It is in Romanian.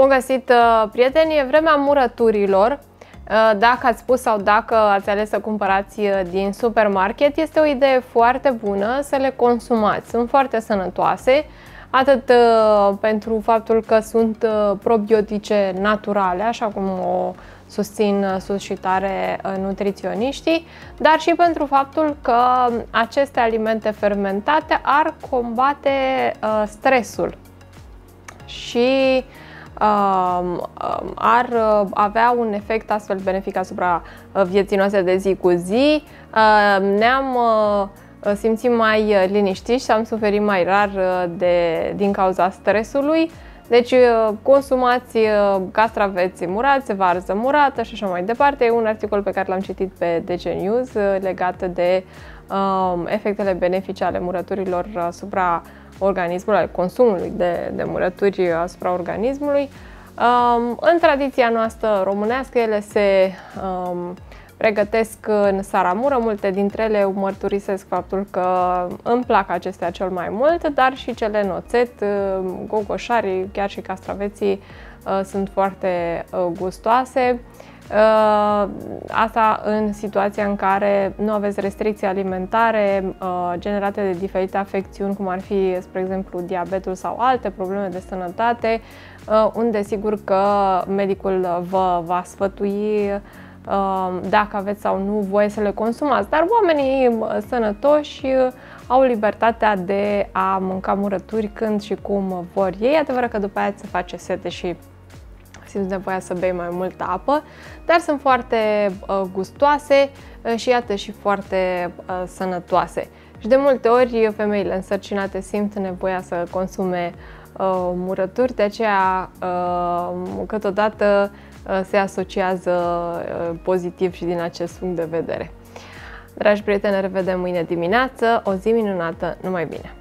Bun găsit, uh, prieteni! E vremea murăturilor. Uh, dacă ați spus sau dacă ați ales să cumpărați uh, din supermarket, este o idee foarte bună să le consumați. Sunt foarte sănătoase, atât pentru faptul că sunt probiotice naturale, așa cum o susțin sus și tare nutriționiștii, dar și pentru faptul că aceste alimente fermentate ar combate stresul și ar uh, avea un efect astfel benefic asupra uh, vieții noastre de zi cu zi. Ne-am uh, simțit mai liniștiți și am suferit mai rar de, din cauza stresului. Deci consumați castraveți murați, varză murată și așa mai departe. E un articol pe care l-am citit pe DG News legat de um, efectele benefice ale murăturilor asupra organismului, al consumului de, de murături asupra organismului. Um, în tradiția noastră românească, ele se um, pregătesc în saramură, multe dintre ele mărturisesc faptul că îmi plac acestea cel mai mult, dar și cele noțet, gogoșarii, chiar și castraveții uh, sunt foarte uh, gustoase. Uh, asta în situația în care nu aveți restricții alimentare uh, generate de diferite afecțiuni, cum ar fi, spre exemplu, diabetul sau alte probleme de sănătate, uh, unde sigur că medicul vă va sfătui dacă aveți sau nu voie să le consumați. Dar oamenii sănătoși au libertatea de a mânca murături când și cum vor ei. Adevărat că după aia se face sete și simți nevoia să bei mai multă apă, dar sunt foarte uh, gustoase uh, și iată și foarte uh, sănătoase. Și de multe ori femeile însărcinate simt nevoia să consume uh, murături, de aceea uh, câteodată uh, se asociază uh, pozitiv și din acest punct de vedere. Dragi prieteni, ne revedem mâine dimineață, o zi minunată, numai bine!